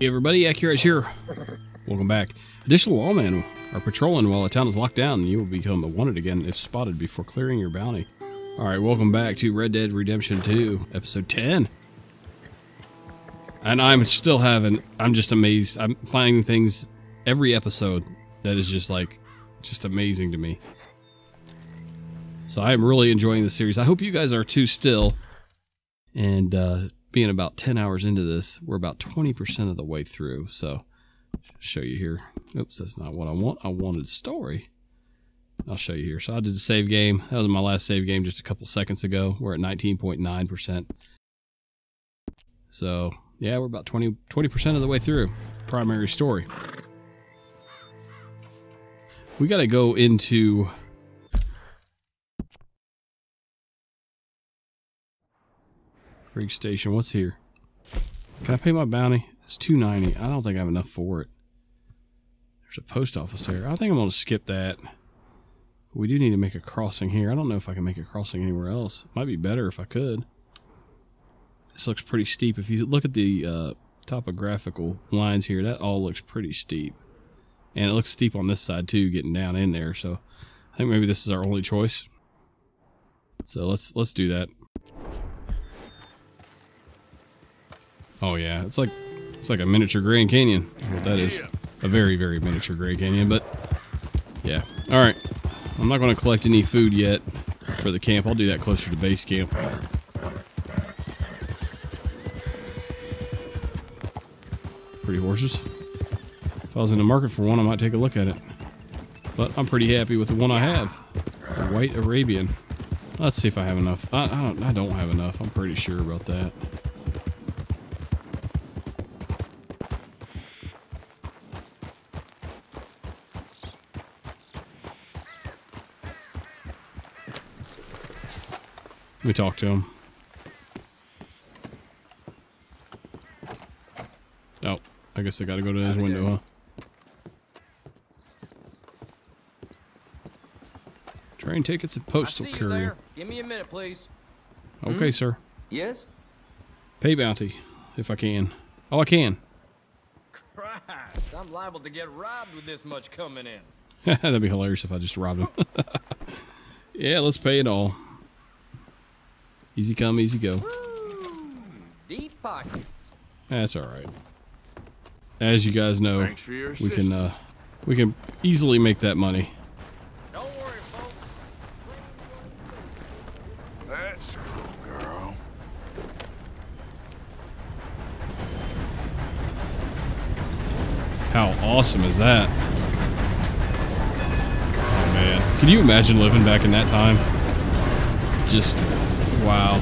Hey everybody, Accurize here. Welcome back. Additional lawmen are patrolling while the town is locked down, and you will become wanted again if spotted before clearing your bounty. Alright, welcome back to Red Dead Redemption 2, Episode 10. And I'm still having, I'm just amazed. I'm finding things every episode that is just like, just amazing to me. So I am really enjoying the series. I hope you guys are too still. And uh, being about 10 hours into this, we're about 20% of the way through. So show you here. Oops, that's not what I want. I wanted story. I'll show you here. So I did the save game. That was my last save game just a couple seconds ago. We're at 19.9%. So yeah, we're about 20, 20% of the way through. Primary story. We got to go into Riggs Station. What's here? Can I pay my bounty? It's two ninety. I don't think I have enough for it. There's a post office there. I think I'm gonna skip that. We do need to make a crossing here. I don't know if I can make a crossing anywhere else. Might be better if I could. This looks pretty steep. If you look at the uh, topographical lines here, that all looks pretty steep. And it looks steep on this side too, getting down in there. So I think maybe this is our only choice. So let's let's do that. Oh yeah, it's like it's like a miniature Grand Canyon. What that is, a very very miniature Grand Canyon. But yeah, all right. I'm not going to collect any food yet for the camp. I'll do that closer to base camp. Pretty horses. If I was in the market for one, I might take a look at it. But I'm pretty happy with the one I have. The White Arabian. Let's see if I have enough. I, I don't. I don't have enough. I'm pretty sure about that. Let me talk to him. Oh, I guess I gotta go to his window, huh? Train tickets and postal I see you courier. Give me a minute, please. Okay, hmm? sir. Yes? Pay bounty, if I can. Oh, I can. Christ, I'm liable to get robbed with this much coming in. That'd be hilarious if I just robbed him. yeah, let's pay it all. Easy come, easy go. Deep pockets. That's all right. As you guys know, Thanks for we can uh, we can easily make that money. Don't worry, folks. That's cool, girl. How awesome is that? Oh man, can you imagine living back in that time? Just wow.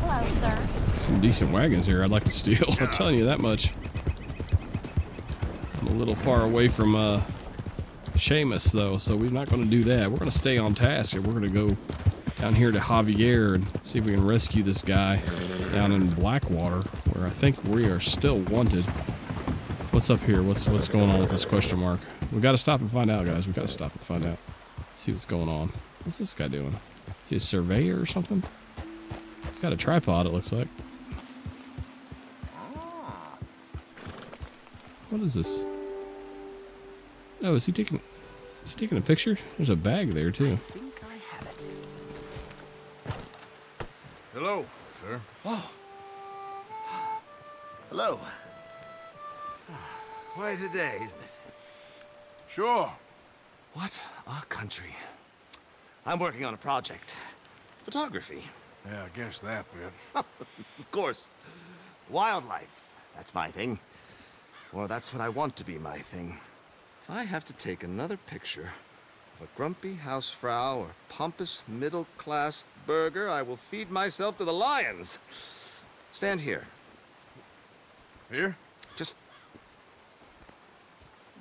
Hello, sir. Some decent wagons here. I'd like to steal. I'm telling you that much. I'm a little far away from uh, Seamus, though, so we're not going to do that. We're going to stay on task, and we're going to go down here to Javier and see if we can rescue this guy down in Blackwater, where I think we are still wanted. What's up here? What's what's going on with this question mark? We got to stop and find out, guys. We got to stop and find out. See what's going on. What's this guy doing? Is he a surveyor or something? He's got a tripod, it looks like. What is this? Oh, is he taking is he taking a picture? There's a bag there too. think I have it. Hello, sir. Oh. Hello. Quite a day, isn't it? Sure. What a country. I'm working on a project. Photography. Yeah, I guess that bit. Of course. Wildlife. That's my thing. Or that's what I want to be my thing. If I have to take another picture of a grumpy hausfrau or pompous middle-class burgher, I will feed myself to the lions. Stand here. Here?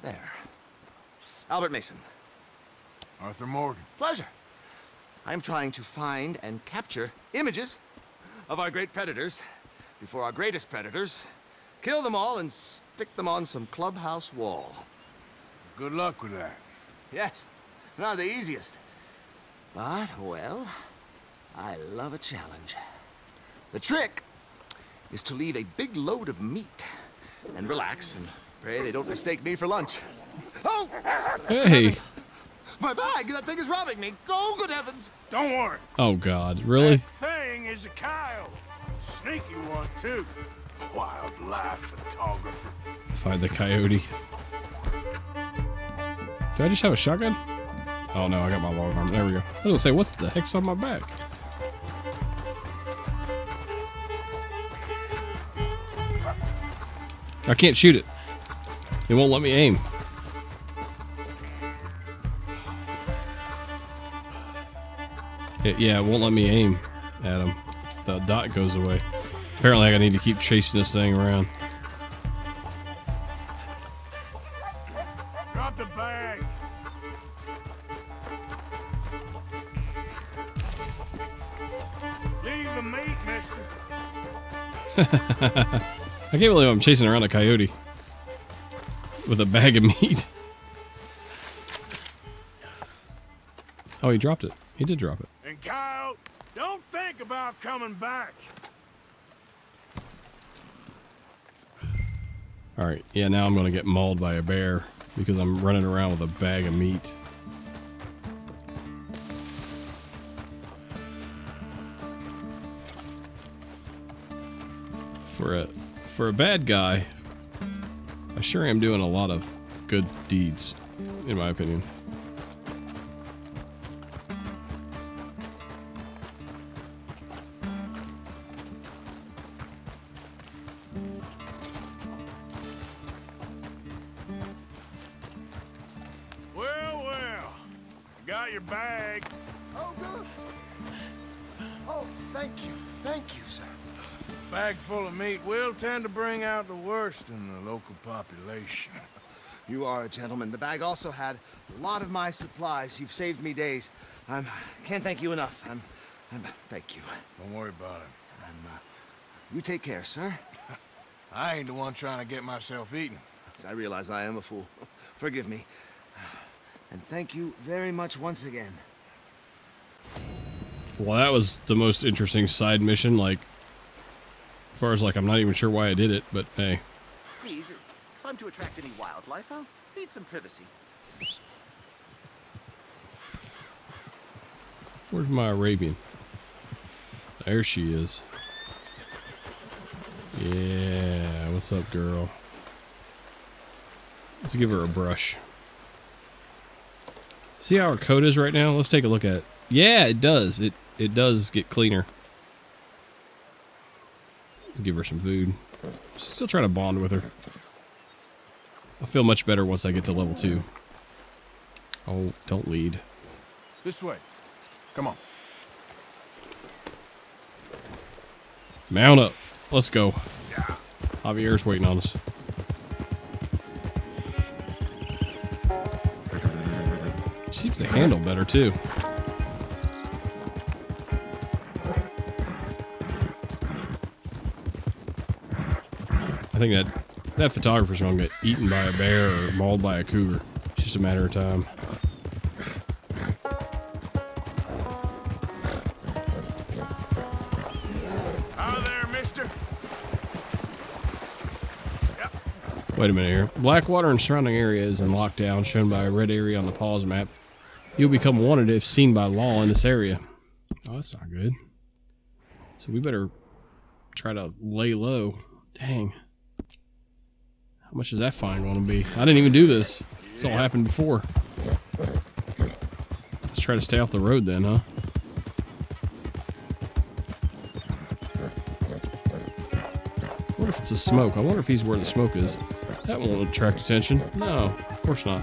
There. Albert Mason. Arthur Morgan. Pleasure. I'm trying to find and capture images of our great predators before our greatest predators kill them all and stick them on some clubhouse wall. Good luck with that. Yes, not the easiest. But, well, I love a challenge. The trick is to leave a big load of meat and relax and pray they don't mistake me for lunch. Oh! Hey. My bag! That thing is robbing me! Oh, good heavens! Don't worry. Oh God, really? That thing is a coyote. Sneaky one, too. Wildlife photographer. Find the coyote. Do I just have a shotgun? Oh no, I got my long arm. There we go. I was gonna say, what's the heck's on my back? I can't shoot it. It won't let me aim. It, yeah, it won't let me aim at him. The dot goes away. Apparently, I need to keep chasing this thing around. Drop the bag. Leave the meat, mister. I can't believe I'm chasing around a coyote with a bag of meat. Oh, he dropped it. He did drop it. And coyote, don't think about coming back. All right. Yeah, now I'm going to get mauled by a bear because I'm running around with a bag of meat. For a for a bad guy, I sure am doing a lot of good deeds, in my opinion. Full will tend to bring out the worst in the local population. You are a gentleman. The bag also had a lot of my supplies. You've saved me days. I can't thank you enough. I'm, I'm, thank you. Don't worry about it. I'm, uh, you take care, sir. I ain't the one trying to get myself eaten. I realize I am a fool. Forgive me. And thank you very much once again. Well, that was the most interesting side mission. Like, as far as like, I'm not even sure why I did it, but hey, Please, if I'm to attract any wildlife, I'll need some privacy. where's my Arabian? There she is. Yeah, what's up, girl? Let's give her a brush. See how her coat is right now? Let's take a look at it. Yeah, it does. It it does get cleaner. Let's give her some food. Still trying to bond with her. I'll feel much better once I get to level two. Oh, don't lead. This way. Come on. Mount up. Let's go. Javier's waiting on us. Seems to handle better too. I think that that photographer's gonna get eaten by a bear or mauled by a cougar. It's just a matter of time. Out there, mister. Wait a minute here. Blackwater and surrounding area is in lockdown, shown by a red area on the pause map. You'll become wanted if seen by law in this area. Oh, that's not good. So we better try to lay low. Dang. How much is that fine going to be? I didn't even do this. This all happened before. Let's try to stay off the road then, huh? What if it's a smoke? I wonder if he's where the smoke is. That won't attract attention. No, of course not.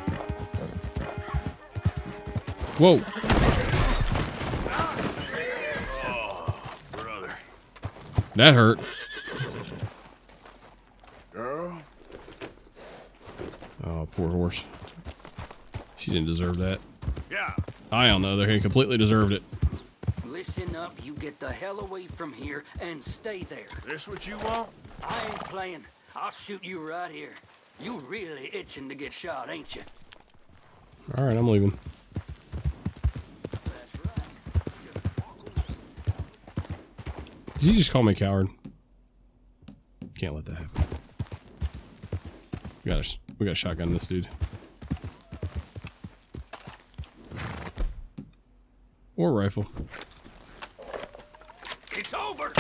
Whoa. That hurt. Didn't deserve that. Yeah. I, on the other hand, completely deserved it. Listen up, you get the hell away from here and stay there. This what you want? I ain't playing. I'll shoot you right here. You really itching to get shot, ain't you? All right, I'm leaving. Did you just call me coward? Can't let that happen. We got a, we got a shotgun this dude. Or rifle. It's over!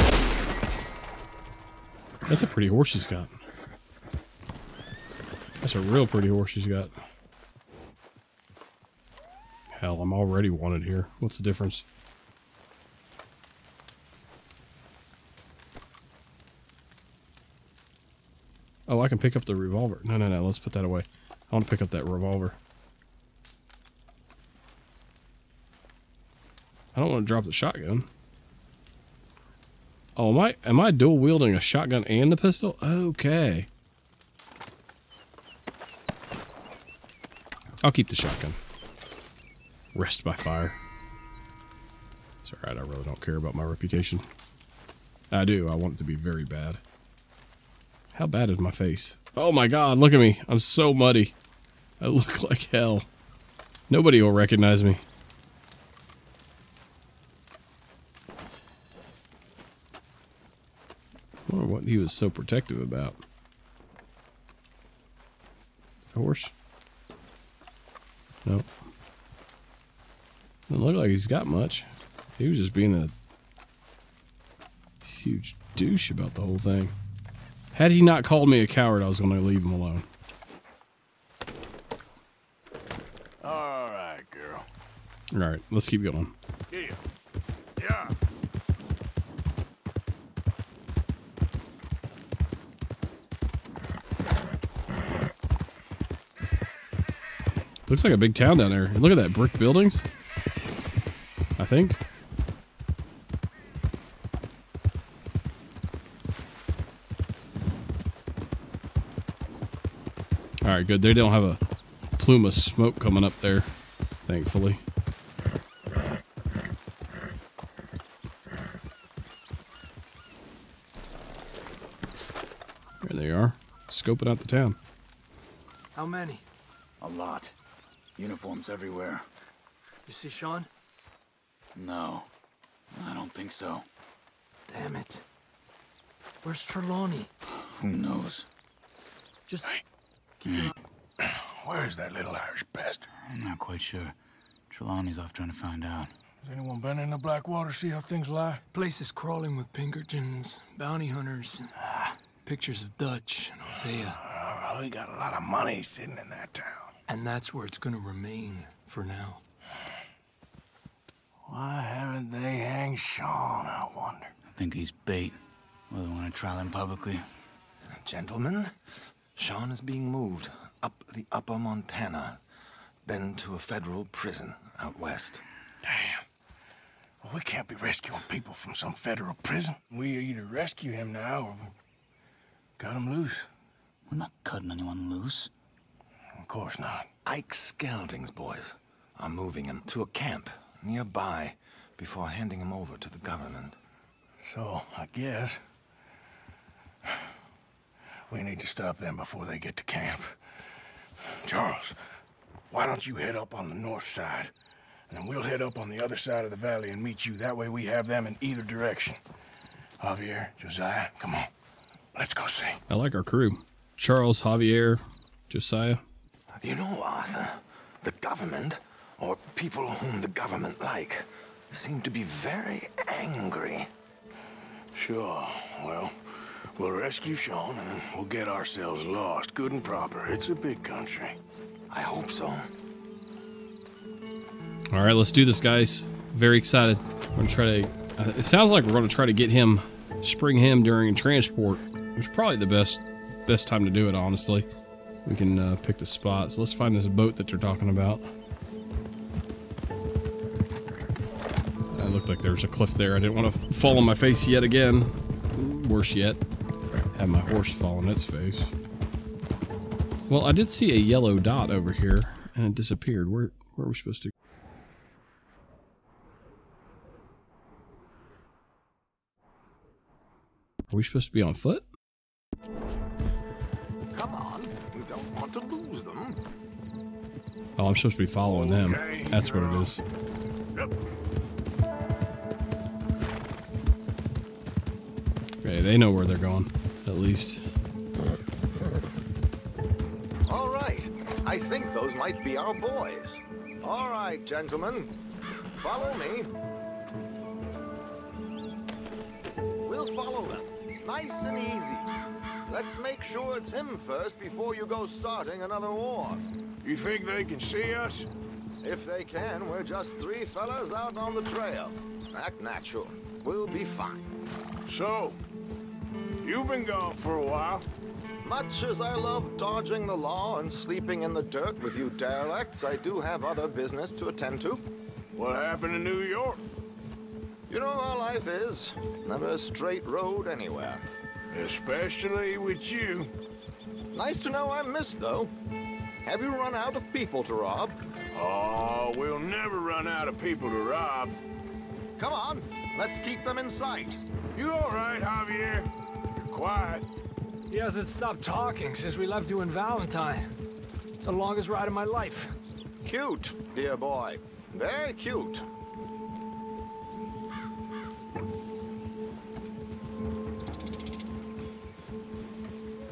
That's a pretty horse she's got. That's a real pretty horse she's got. Hell, I'm already wanted here. What's the difference? Oh, I can pick up the revolver. No, no, no. Let's put that away. I want to pick up that revolver. I don't want to drop the shotgun. Oh, am I am I dual wielding a shotgun and a pistol? Okay. I'll keep the shotgun. Rest by fire. It's alright, I really don't care about my reputation. I do, I want it to be very bad. How bad is my face? Oh my god, look at me. I'm so muddy. I look like hell. Nobody will recognize me. I wonder what he was so protective about. The horse? Nope. Doesn't look like he's got much. He was just being a huge douche about the whole thing. Had he not called me a coward, I was going to leave him alone. All right, girl. All right, let's keep going. Yeah. Yeah. Looks like a big town down there. Look at that brick buildings. I think. All right, good. They don't have a plume of smoke coming up there, thankfully. There they are, scoping out the town. How many? A lot. Uniforms everywhere. You see Sean? No, I don't think so. Damn it. Where's Trelawny? Who knows? Just keep your Where's that little Irish bastard? I'm not quite sure. Trelawny's off trying to find out. Has anyone been in the Blackwater, see how things lie? place is crawling with Pinkertons, bounty hunters, ah. pictures of Dutch and Hosea. Oh, ah, we got a lot of money sitting in that town. And that's where it's gonna remain for now. Why haven't they hanged Sean, I wonder? I think he's bait. Well, they want to trial him publicly. Gentlemen, Sean is being moved up the upper Montana, then to a federal prison out west. Damn. Well, we can't be rescuing people from some federal prison. We either rescue him now or we cut him loose. We're not cutting anyone loose. Of course not. Ike Skelding's boys are moving him to a camp nearby before handing him over to the government. So, I guess we need to stop them before they get to camp. Charles, why don't you head up on the north side? And then we'll head up on the other side of the valley and meet you. That way we have them in either direction. Javier, Josiah, come on. Let's go see. I like our crew. Charles, Javier, Josiah. You know, Arthur, the government, or people whom the government like, seem to be very angry. Sure. Well, we'll rescue Sean and then we'll get ourselves lost good and proper. It's a big country. I hope so. All right, let's do this, guys. Very excited. We're gonna try to. Uh, it sounds like we're gonna try to get him, spring him during transport, which is probably the best best time to do it. Honestly, we can uh, pick the spots. Let's find this boat that they're talking about. It looked like there was a cliff there. I didn't want to fall on my face yet again. Worse yet, have my horse fall on its face. Well, I did see a yellow dot over here, and it disappeared. Where where are we supposed to? Are we supposed to be on foot? Oh, I'm supposed to be following them. That's what it is. is. They know where they're going, at least. All right. I think those might be our boys. All right, gentlemen. Follow me. We'll follow them. Nice and easy. Let's make sure it's him first before you go starting another war. You think they can see us? If they can, we're just three fellas out on the trail. Act natural. We'll be fine. So, you've been gone for a while. Much as I love dodging the law and sleeping in the dirt with you derelicts, I do have other business to attend to. What happened in New York? You know how life is. Never a straight road anywhere. Especially with you. Nice to know I'm missed, though. Have you run out of people to rob? Oh, we'll never run out of people to rob. Come on, let's keep them in sight. You all right, Javier? You're quiet. He hasn't stopped talking since we left you in Valentine. It's the longest ride of my life. Cute, dear boy. Very cute.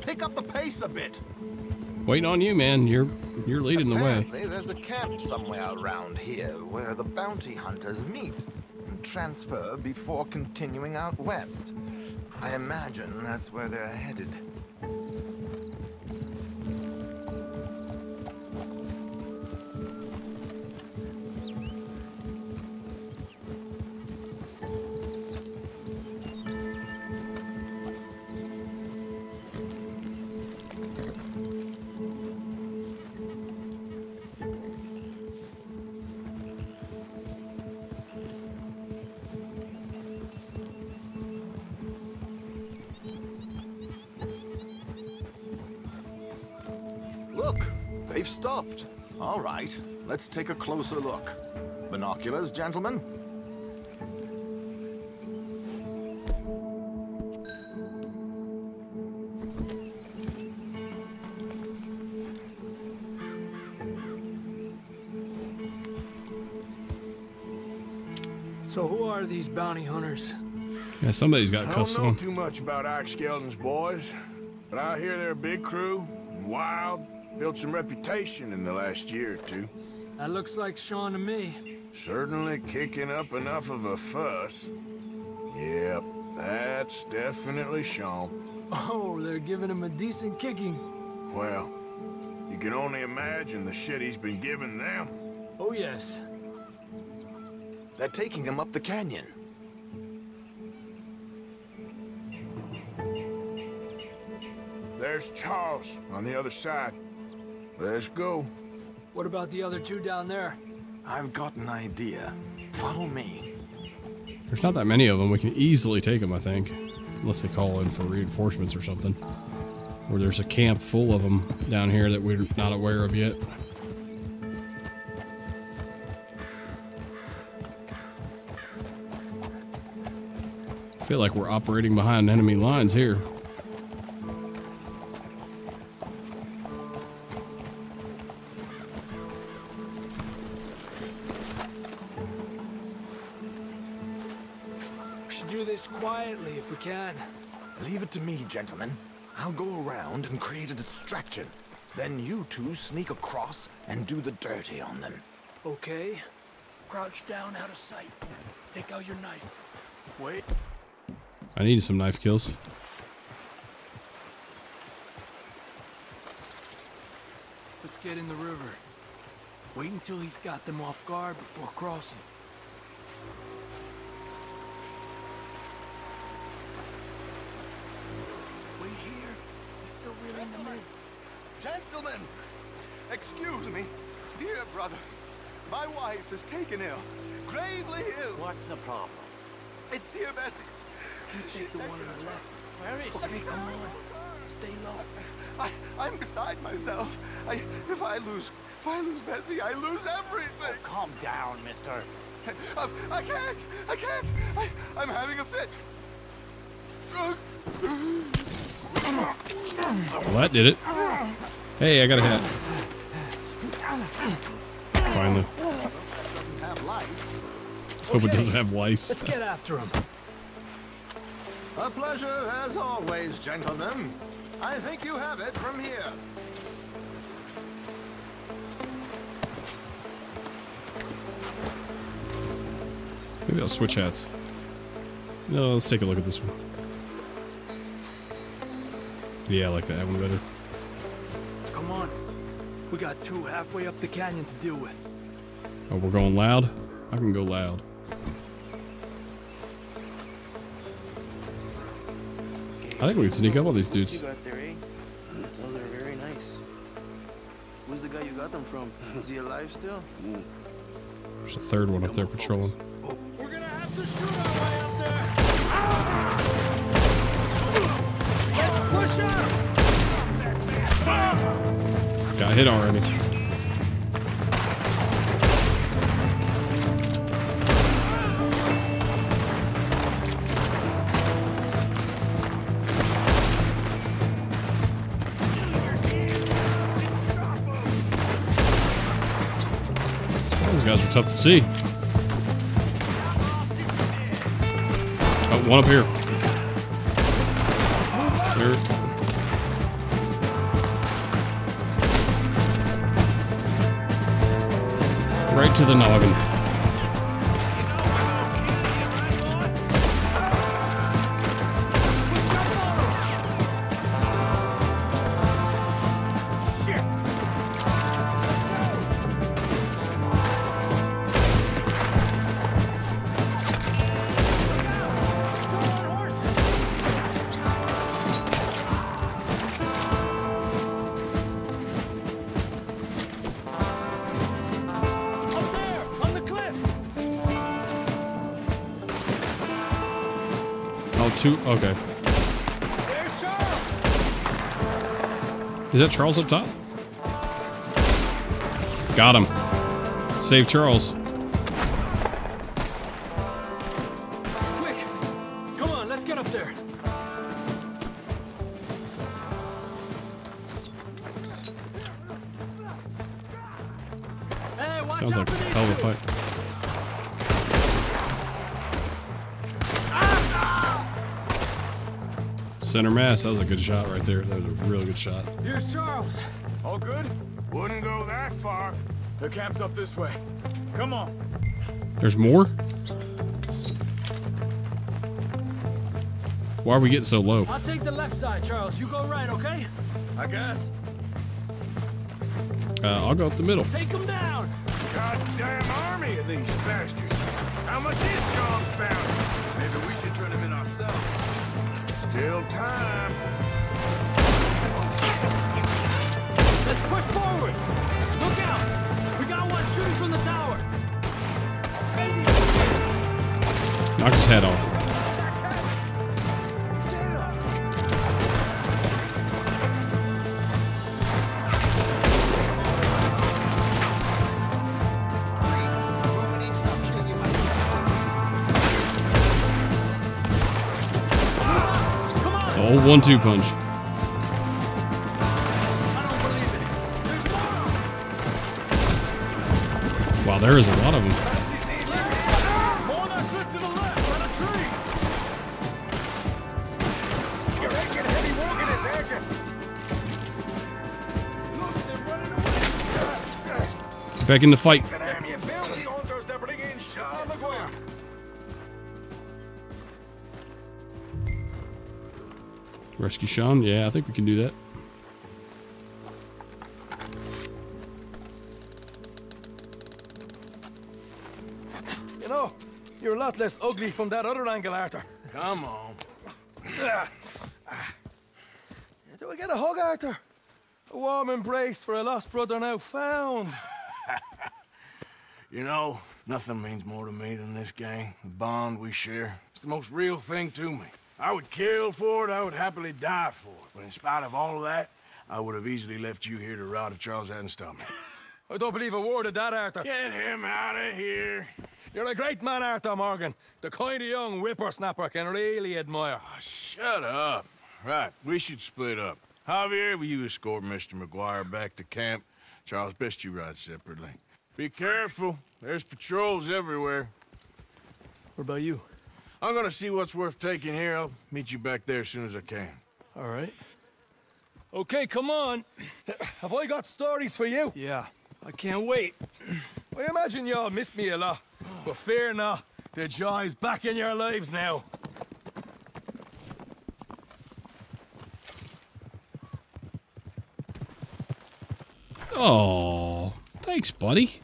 Pick up the pace a bit. Waiting on you, man. You're you're leading the way. Apparently, there's a camp somewhere around here where the bounty hunters meet and transfer before continuing out west. I imagine that's where they're headed. They've stopped. All right, let's take a closer look. Binoculars, gentlemen? So who are these bounty hunters? Yeah, somebody's got I cuffs don't know on. too much about Ike Skelding's boys, but I hear they're a big crew, wild, built some reputation in the last year or two. That looks like Sean to me. Certainly kicking up enough of a fuss. Yep, that's definitely Sean. Oh, they're giving him a decent kicking. Well, you can only imagine the shit he's been giving them. Oh, yes. They're taking him up the canyon. There's Charles on the other side. Let's go. What about the other two down there? I've got an idea. Follow me. There's not that many of them. We can easily take them, I think. Unless they call in for reinforcements or something. Or there's a camp full of them down here that we're not aware of yet. I feel like we're operating behind enemy lines here. Do this quietly if we can. Leave it to me, gentlemen. I'll go around and create a distraction. Then you two sneak across and do the dirty on them. Okay. Crouch down out of sight. Take out your knife. Wait. I need some knife kills. Let's get in the river. Wait until he's got them off guard before crossing. Brothers, my wife is taken ill. Gravely ill. What's the problem? It's dear Bessie. You take the one on the left. Where is Okay, she? come on. Stay low. I, I'm beside myself. I, if I lose, if I lose Bessie, I lose everything. Oh, calm down, mister. I, um, I can't. I can't. I, I'm having a fit. Well, that did it. Hey, I got a hat. Finally. Doesn't have life. Hope it doesn't have lice. Let's get after him. A pleasure as always, gentlemen. I think you have it from here. Maybe I'll switch hats. No, let's take a look at this one. Yeah, I like that one better. Come on. We got two halfway up the canyon to deal with. Oh, we're going loud? I can go loud. I think we can sneak up on these dudes. You got there, eh? Those are very nice. Who's the guy you got them from? Is he alive still? There's a third one up there patrolling. We're gonna have to shoot our way up there. Let's push up. Got hit already. Those guys are tough to see. Oh, one up. Here. To the noggin. Is that Charles up top? Got him. Save Charles. Center mass. That was a good shot right there. That was a really good shot. Here's Charles. All good? Wouldn't go that far. The camp's up this way. Come on. There's more? Why are we getting so low? I'll take the left side, Charles. You go right, okay? I guess. Uh, I'll go up the middle. Take them down. Goddamn army of these bastards. How much is Sean's bounty? Still time. Let's push forward. Look out. We got one shooting from the tower. Knocked his head off. The old one-two punch. Wow, there is a lot of them. Back in the to Rescue Sean. Yeah, I think we can do that. You know, you're a lot less ugly from that other angle, Arthur. Come on. Ah. Do we get a hug, Arthur? A warm embrace for a lost brother now found. You know, nothing means more to me than this gang, the bond we share. It's the most real thing to me. I would kill for it, I would happily die for it. But in spite of all of that, I would have easily left you here to rot if Charles hadn't stopped me. I don't believe a word of that, Arthur. Get him out of here. You're a great man, Arthur Morgan. The kind of young whippersnapper I can really admire. Ah, shut up. Right, we should split up. Javier, will you escort Mr. MacGuire back to camp? Charles, best you ride separately. Be careful. There's patrols everywhere. What about you? I'm gonna see what's worth taking here. I'll meet you back there as soon as I can. All right. Okay, come on. Have I got stories for you? Yeah, I can't wait. I imagine y'all missed me a lot, but fear not, the joy's back in your lives now. Oh, thanks, buddy.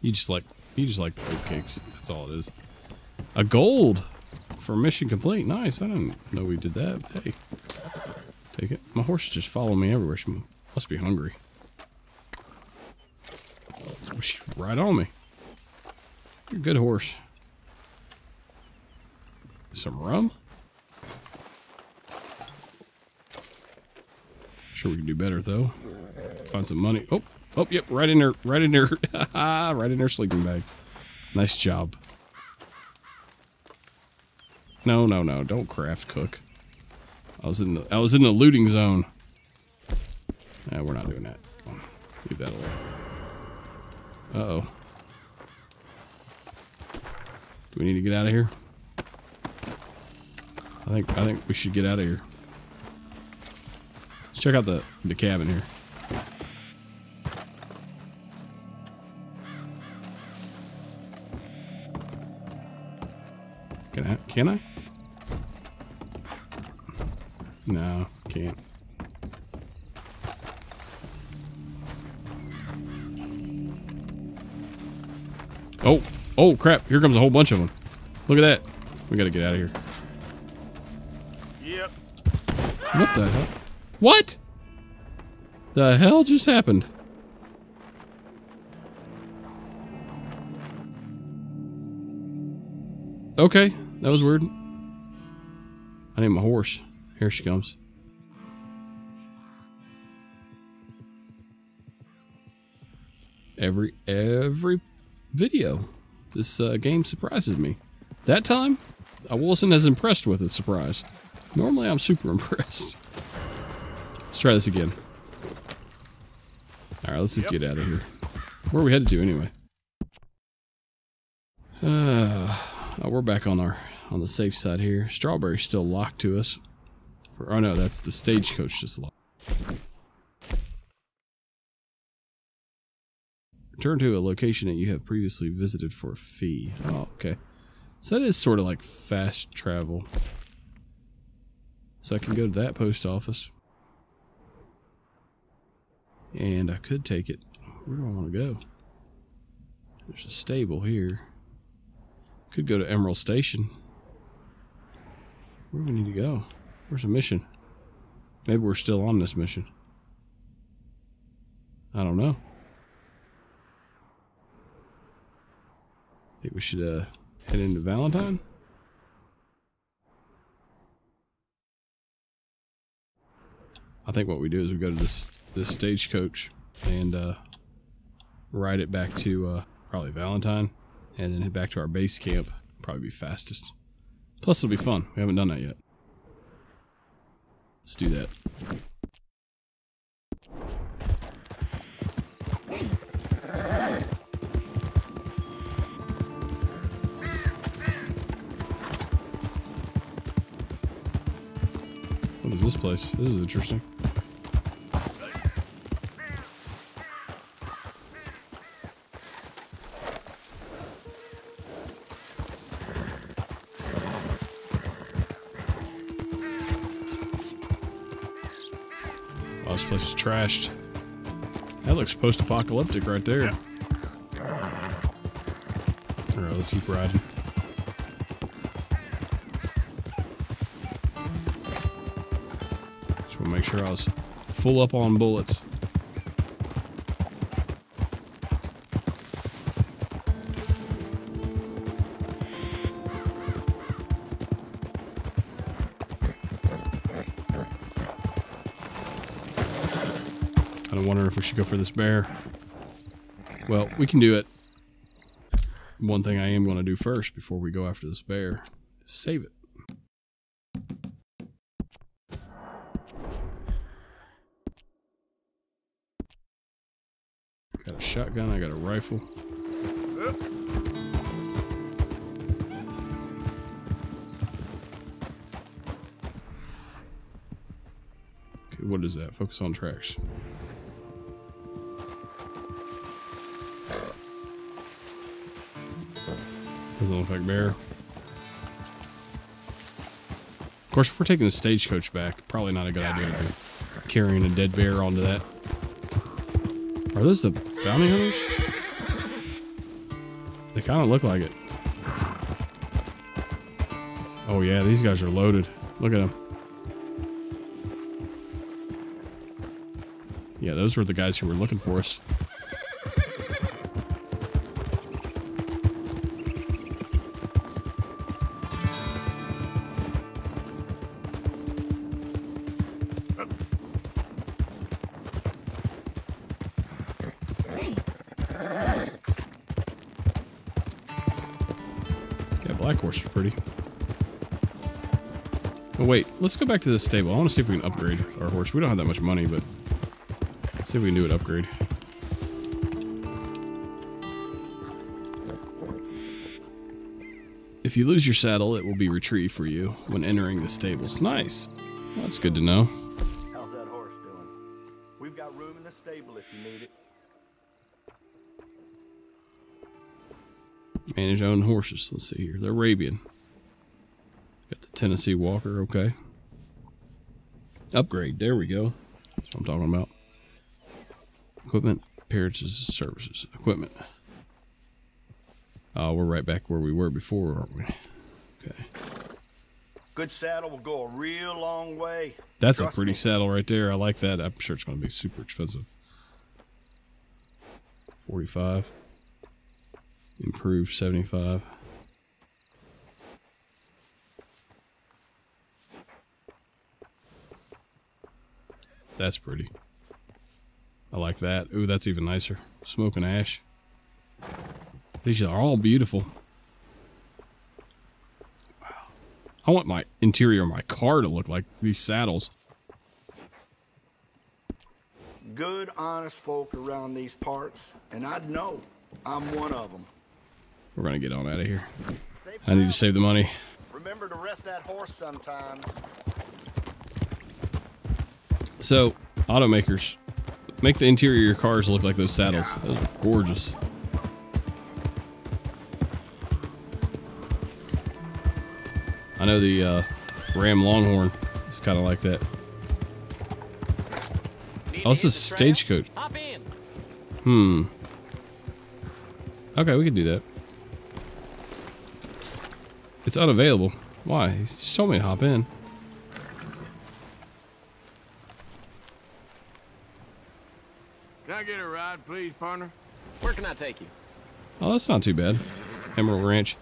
You just like you just like oatcakes. That's all it is. A gold for mission complete. Nice. I didn't know we did that. Hey, take it. My horse just following me everywhere. She must be hungry. Oh, she's right on me. You're a good horse. Some rum? Sure we can do better though. Find some money. Oh, oh, yep, right in there, right in there, right in their sleeping bag. Nice job. No, no, no, don't craft cook. I was in the, I was in the looting zone. We're not doing that. Leave that alone. Uh oh. Do we need to get out of here? I think I think we should get out of here. Let's check out the the cabin here. Can I? Can I? No, can't. Oh, oh crap! Here comes a whole bunch of them. Look at that. We gotta get out of here. Yep. What the hell? What? The hell just happened? Okay, that was weird. I need my horse. Here she comes. Every every video, this uh, game surprises me. That time, I wasn't as impressed with it. Surprise. Normally, I'm super impressed. Let's try this again. All right, let's just Yep. get out of here. Where are we headed to anyway? Uh, oh, we're back on our on the safe side here. Strawberry's still locked to us. For, oh no, that's the stagecoach just locked. Return to a location that you have previously visited for a fee. Oh, okay. So that is sort of like fast travel. So I can go to that post office. And I could take it. Where do I want to go? There's a stable here. Could go to Emerald Station. Where do we need to go? Where's the mission? Maybe we're still on this mission. I don't know. Think we should uh, head into Valentine? I think what we do is we go to this this stagecoach and uh, ride it back to uh, probably Valentine, and then head back to our base camp. Probably be fastest. Plus, it'll be fun. We haven't done that yet. Let's do that. What is this place? This is interesting. This place is trashed. That looks post-apocalyptic right there. Alright, let's keep riding. Just want to make sure I was full up on bullets. should go for this bear. Well, we can do it. One thing I am going to do first before we go after this bear is save it. Got a shotgun, I got a rifle. Okay, what is that? Focus on tracks. Like bear. Of course, if we're taking the stagecoach back, probably not a good idea to be carrying a dead bear onto that. Are those the bounty hunters? They kind of look like it. Oh yeah, these guys are loaded. Look at them. Yeah, those were the guys who were looking for us. Is pretty. Oh wait, let's go back to this stable. I want to see if we can upgrade our horse. We don't have that much money, but let's see if we can do an upgrade. If you lose your saddle, it will be retrieved for you when entering the stables. Nice. Well, that's good to know. Own horses. Let's see here. They're Arabian. Got the Tennessee Walker. Okay. Upgrade. There we go. That's what I'm talking about. Equipment, appearances, services. Equipment. Oh, we're right back where we were before, aren't we? Okay. Good saddle will go a real long way. That's Trust a pretty me. saddle right there. I like that. I'm sure it's going to be super expensive. 45. Improved 75. That's pretty. I like that. Ooh, that's even nicer. Smoke and ash. These are all beautiful. Wow. I want my interior of my car to look like these saddles. Good, honest folk around these parts, and I know I'm one of them. We're gonna get on out of here. I need to save the money. Remember to rest that horse sometimes. So, automakers, make the interior of your cars look like those saddles. Those are gorgeous. I know the uh, Ram Longhorn is kind of like that. Oh, this is stagecoach. Hmm. Okay, we can do that. It's unavailable. Why? He just told me to hop in. Can I get a ride, please, partner? Where can I take you? Oh, that's not too bad. Emerald Ranch.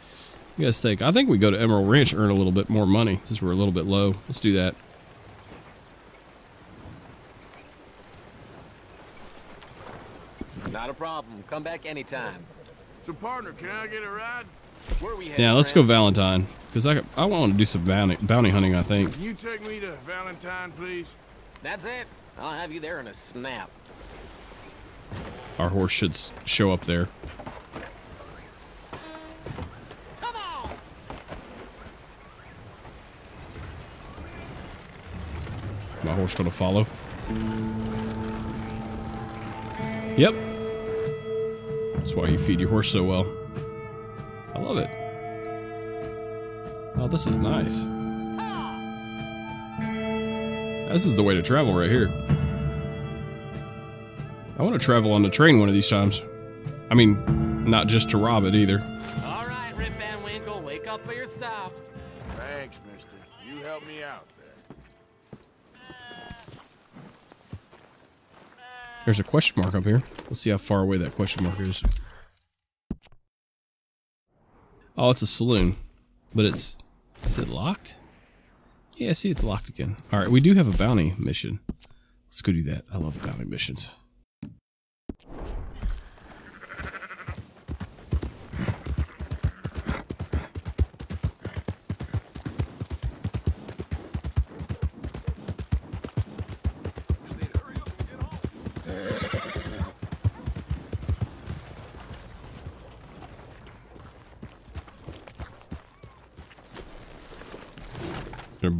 You guys think? I think we go to Emerald Ranch earn a little bit more money since we're a little bit low. Let's do that. Not a problem. Come back anytime. So, partner, can I get a ride? Where we Yeah, let's go? Valentine because I I want to do some bounty bounty hunting. I think. Can you take me to Valentine, please? That's it. I'll have you there in a snap. Our horse should show up there. My horse gonna follow. Yep. That's why you feed your horse so well. I love it. Oh, this is nice. This is the way to travel right here. I want to travel on the train one of these times. I mean, not just to rob it either. All right, Rip Van Winkle, wake up for your stop. Thanks, mister. You helped me out there. There's a question mark up here. Let's see how far away that question mark is. Oh, it's a saloon. But it's... Is it locked? Yeah, see, it's locked again. Alright, we do have a bounty mission. Let's go do that. I love bounty missions.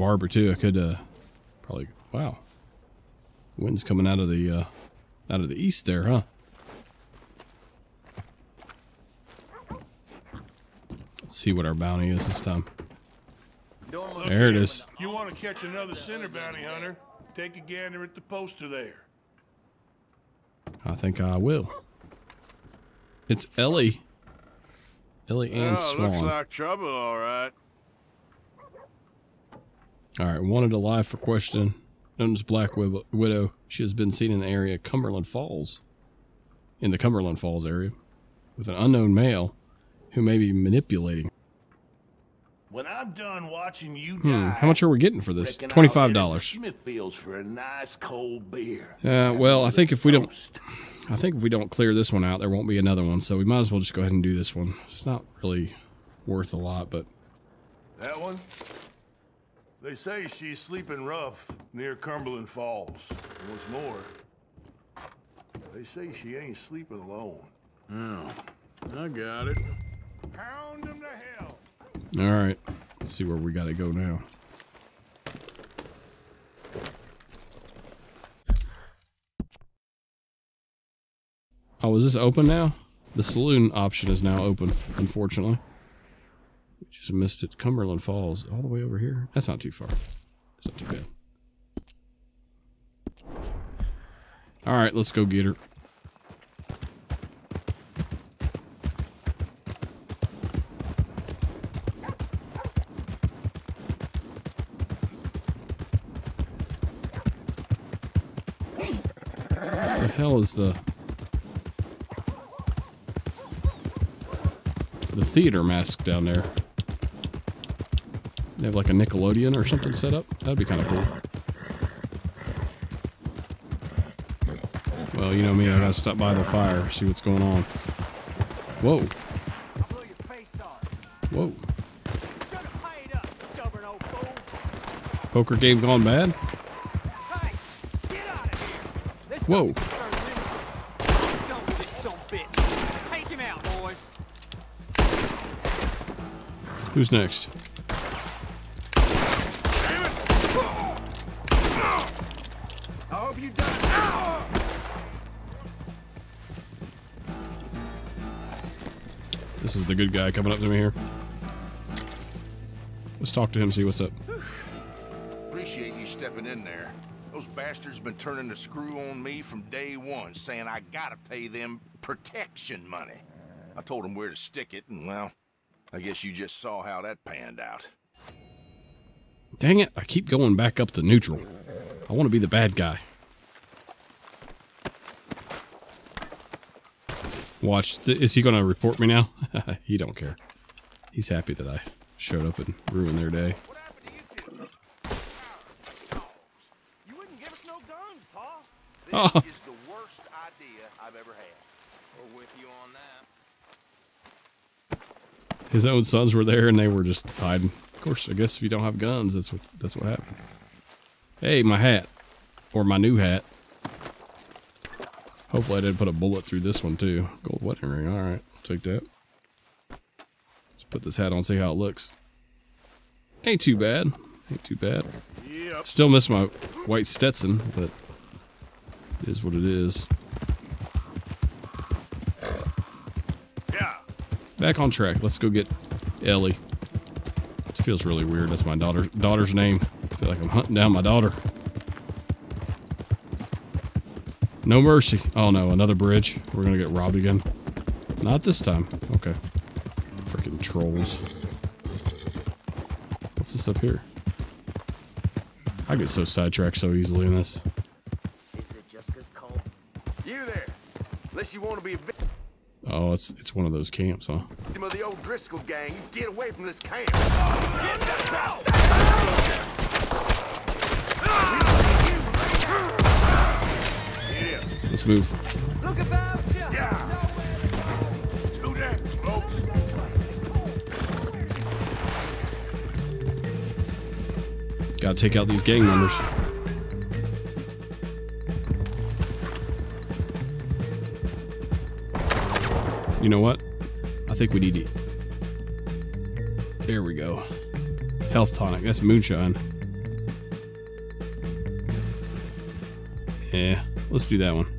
Barber too. I could uh probably wow. Wind's coming out of the uh, out of the east there, huh? Let's see what our bounty is this time. There it is. You want to catch another center bounty hunter? Take a gander at the poster there. I think I will. It's Ellie. Ellie Ann oh, Swan. looks like trouble, all right. All right, wanted alive for question. Known as Black Widow, she has been seen in the area of Cumberland Falls, in the Cumberland Falls area, with an unknown male who may be manipulating. When I'm done watching you Hmm, die, how much are we getting for this? Twenty-five dollars. Smithfield's for a nice cold beer. Uh, well, I think if we don't, I think if we don't clear this one out, there won't be another one. So we might as well just go ahead and do this one. It's not really worth a lot, but That one? They say she's sleeping rough near Cumberland Falls. And What's more, they say she ain't sleeping alone. Oh, I got it. Pound 'em to hell. all right. Let's see where we got to go now. Oh, is this open now? The saloon option is now open, unfortunately. We just missed it. Cumberland Falls, all the way over here. That's not too far. That's not too bad. All right, let's go get her. the hell is the the theater mask down there? They have like a Nickelodeon or something set up. That'd be kind of cool. Well, you know me, I gotta stop by the fire, see what's going on. Whoa. Whoa. Poker game gone bad? Whoa. Who's next? This is the good guy coming up to me here. Let's talk to him, see what's up. Appreciate you stepping in there. Those bastards been turning the screw on me from day one, saying I gotta pay them protection money. I told them where to stick it, and well, I guess you just saw how that panned out. Dang it, I keep going back up to neutral. I want to be the bad guy. Watch, is he going to report me now? he don't care. He's happy that I showed up and ruined their day. This Oh. is the worst idea I've ever had. We're with you on that. His own sons were there and they were just hiding. Of course, I guess if you don't have guns, that's what that's what happened. Hey, my hat. Or my new hat. Hopefully I didn't put a bullet through this one too. Gold wedding ring. Alright, take that. Let's put this hat on, see how it looks. Ain't too bad. Ain't too bad. Yep. Still miss my white Stetson, but it is what it is. Yeah. Back on track. Let's go get Ellie. It feels really weird. That's my daughter's daughter's name. I feel like I'm hunting down my daughter. No mercy. Oh no, another bridge. We're gonna get robbed again. Not this time. Okay. Freaking trolls. What's this up here? I get so sidetracked so easily in this. You there. Unless you want to be a Oh, it's it's one of those camps, huh? of the O'Driscoll gang, you get away from this camp. Let's move. Look about you. Do that, folks. Gotta take out these gang members. You know what? I think we need to. There we go. Health tonic. That's moonshine. Yeah, let's do that one.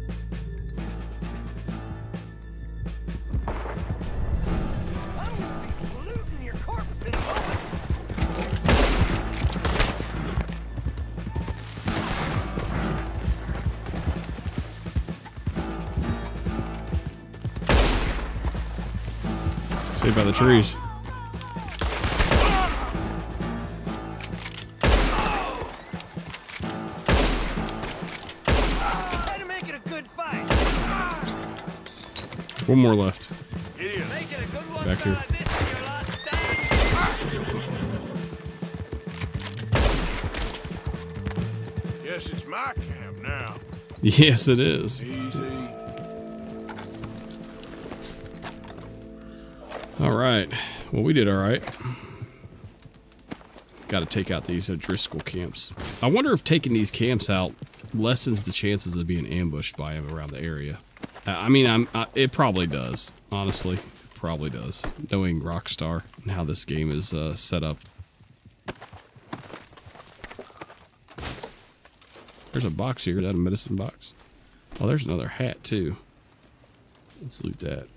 The trees. Try to make it a good fight. One more left. Make it a good one. Back here. This is your last stand. Guess it's my camp now. Yes, it is. Easy. All right. Well, we did all right. Got to take out these Driscoll camps. I wonder if taking these camps out lessens the chances of being ambushed by them around the area. I mean, I'm. I, it probably does. Honestly, probably does. Knowing Rockstar and how this game is uh, set up. There's a box here. Is that a medicine box? Oh, there's another hat too. Let's loot that.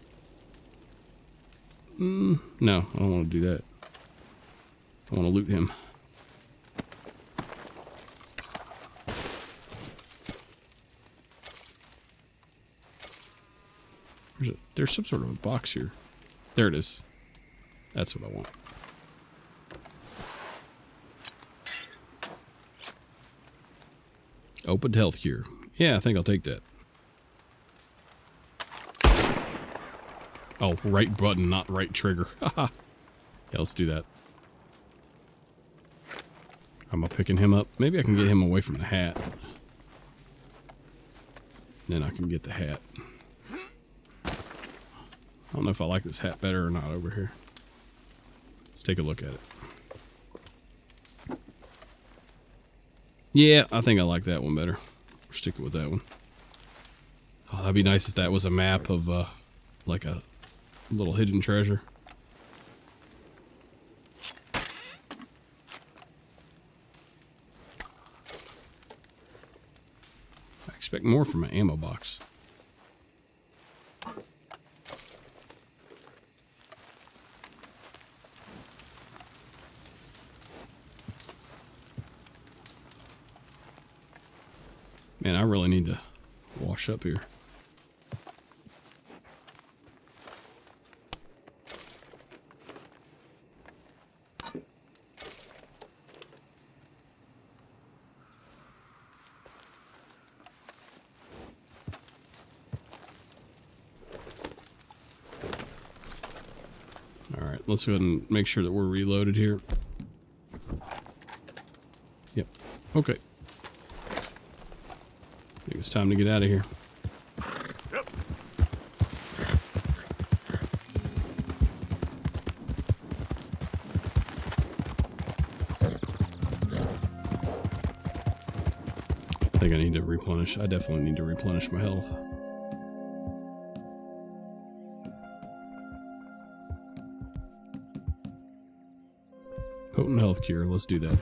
Mm, no, I don't want to do that. I want to loot him. There's, a, there's some sort of a box here. There it is. That's what I want. Opened health cure. Yeah, I think I'll take that. Oh, right button, not right trigger. yeah, let's do that. I'm picking him up? Maybe I can get him away from the hat. Then I can get the hat. I don't know if I like this hat better or not over here. Let's take a look at it. Yeah, I think I like that one better. We're sticking with that one. Oh, that'd be nice if that was a map of, uh, like a little hidden treasure. I expect more from an ammo box. Man, I really need to wash up here. All right, let's go ahead and make sure that we're reloaded here. Yep. Okay. I think it's time to get out of here. I think I need to replenish. I definitely need to replenish my health. Potent health cure. Let's do that.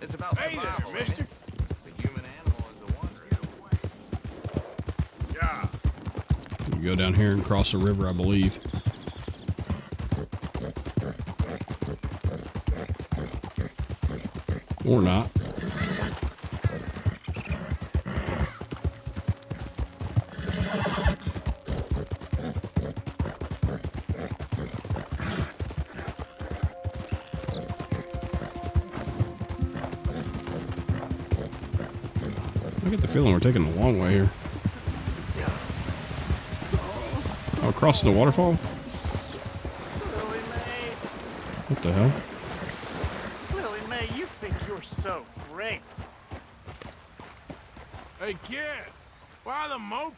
It's about Hey there, survival, ain't mister. it? The human animal is the wonder either way. Yeah. You go down here and cross a river, I believe. Or not. I get the feeling we're taking the long way here. Oh, crossing the waterfall? What the hell? Willie Mae, you think you're so great. Hey, kid. Why the moping?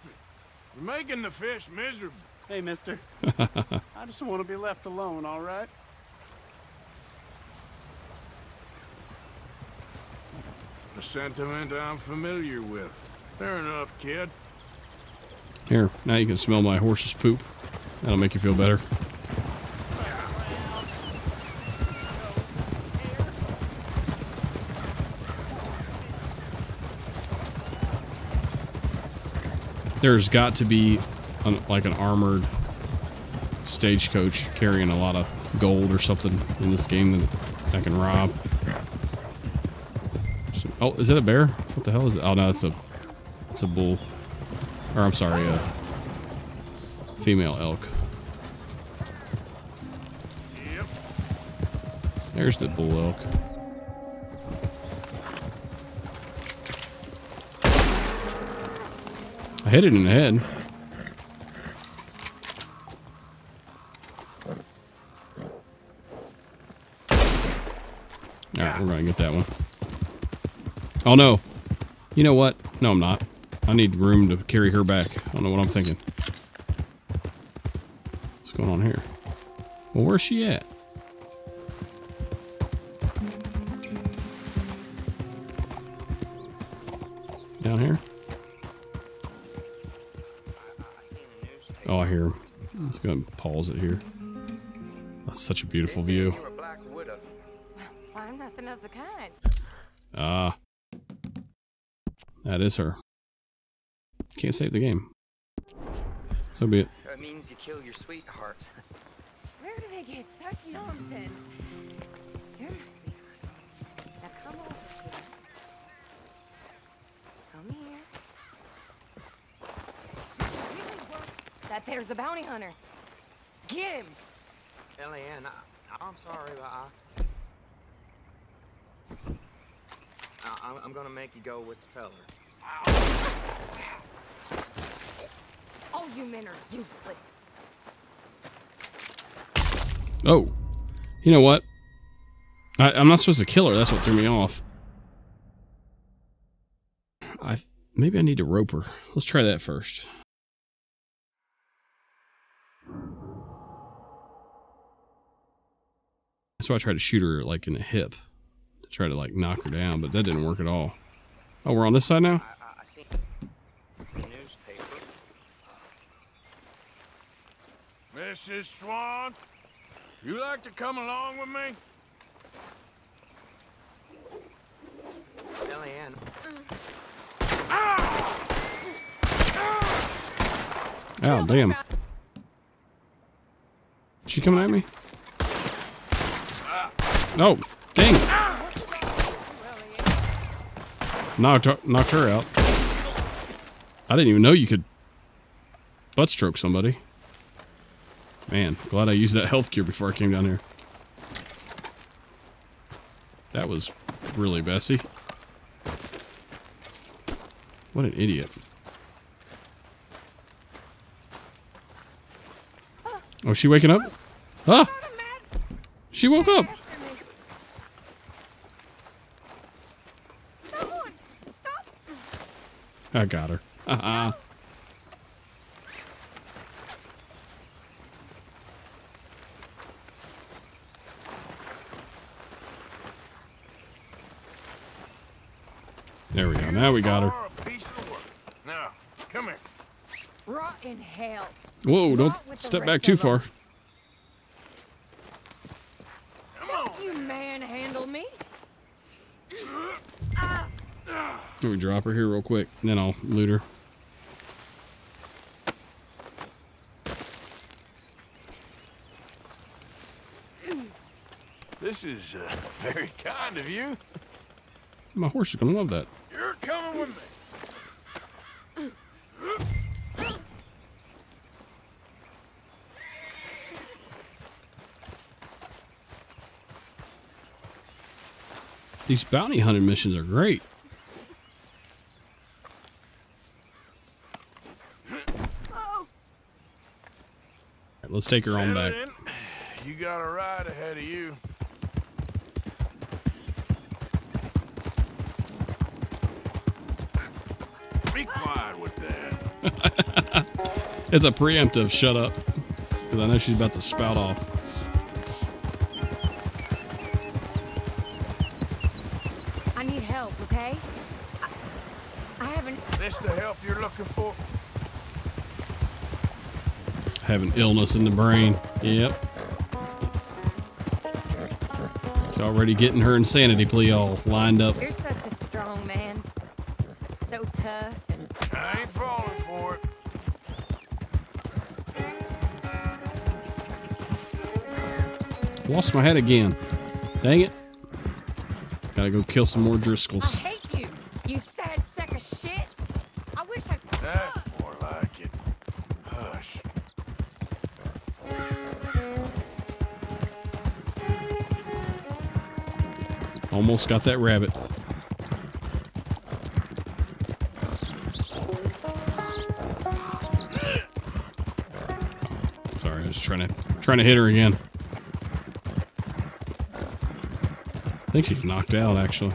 You're making the fish miserable. Hey, mister. I just want to be left alone, all right? A sentiment I'm familiar with. Fair enough, kid. Here, now you can smell my horse's poop. That'll make you feel better. There's got to be an, like an armored stagecoach carrying a lot of gold or something in this game that I can rob. Oh, is that a bear? What the hell is it? Oh no, it's a it's a bull. Or I'm sorry, a female elk. There's the bull elk. Hit it in the head. Alright, we're gonna get that one. Oh no. You know what? No, I'm not. I need room to carry her back. I don't know what I'm thinking. What's going on here? Well, where's she at? Down here? Pause it here. That's such a beautiful view. I'm nothing of the kind. Ah. That is her. Can't save the game. So be it. That means you kill your sweetheart. Where do they get such nonsense? You're my sweetheart. Now come over here. Come here. That there's a bounty hunter. Get him! Eliane, I, I'm sorry, but I, I, I'm- I'm gonna make you go with the feller. All you men are useless. Oh. You know what? I, I'm not supposed to kill her. That's what threw me off. I maybe I need to rope her. Let's try that first. That's why I tried to shoot her like in the hip to try to like knock her down, but that didn't work at all. Oh, we're on this side now. I, I seen the newspaper. Mrs. Swan, you like to come along with me? Eliane, Oh, damn. Is She coming at me? No, dang. Knocked her, knocked her out. I didn't even know you could butt stroke somebody. Man, glad I used that health cure before I came down here. That was really Bessie. What an idiot. Oh, is she waking up? Ah! She woke up. I got her. There we go. Now we got her. Oh, now, come here. Rot in hell. Whoa, don't Rot with the step back too of 'em. far. Don't you manhandle me? Let me drop her here real quick, and then I'll loot her. This is uh, very kind of you. My horse is gonna love that. You're coming with me. These bounty hunting missions are great. Let's take her on back. You got a ride ahead of you. Be quiet with that. It's a preemptive shut up. Because I know she's about to spout off. Having illness in the brain. Yep. It's already getting her insanity plea all lined up. You're such a strong man. So tough and I ain't falling for it. Lost my head again. Dang it. Gotta go kill some more Driscolls. Almost got that rabbit. Sorry, I was trying to trying to hit her again. I think she's knocked out actually.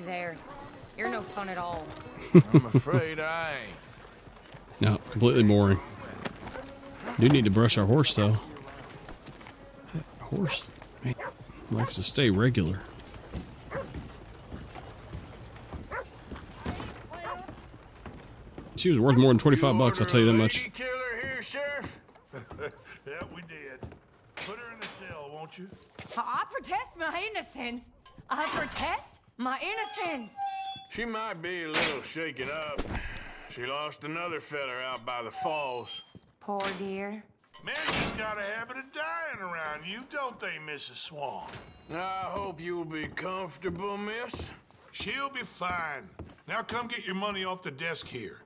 I'm afraid I ain't. No, completely boring. Do need to brush our horse though. That horse man, likes to stay regular. She was worth more than 25 bucks, I'll tell you that much. She might be a little shaken up. She lost another feller out by the falls. Poor dear. Men just got a habit of dying around you, don't they, Mrs. Swan? I hope you'll be comfortable, miss. She'll be fine. Now come get your money off the desk here.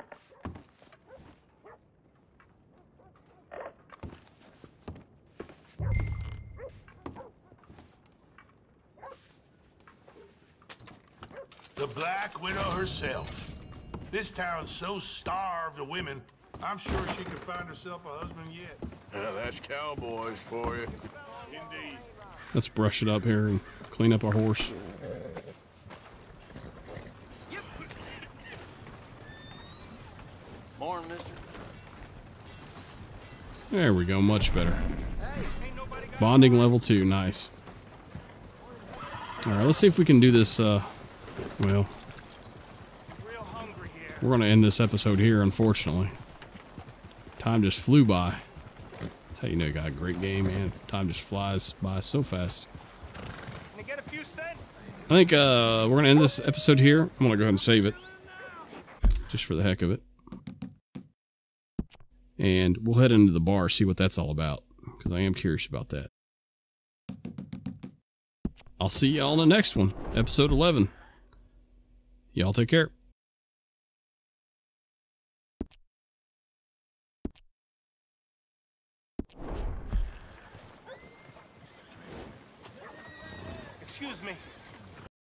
The Black Widow herself. This town's so starved of women, I'm sure she could find herself a husband yet. Yeah, that's cowboys for you. Indeed. Let's brush it up here and clean up our horse. Morning, mister. There we go, much better. Bonding level 2, nice. Alright, let's see if we can do this, uh, well. We're gonna end this episode here, unfortunately. Time just flew by. That's how you know you got a great game, man. Time just flies by so fast. Can I get a few cents? I think, uh, we're gonna end this episode here. I'm gonna go ahead and save it. Just for the heck of it. And we'll head into the bar, see what that's all about. Because I am curious about that. I'll see y'all in the next one, episode 11. Y'all take care.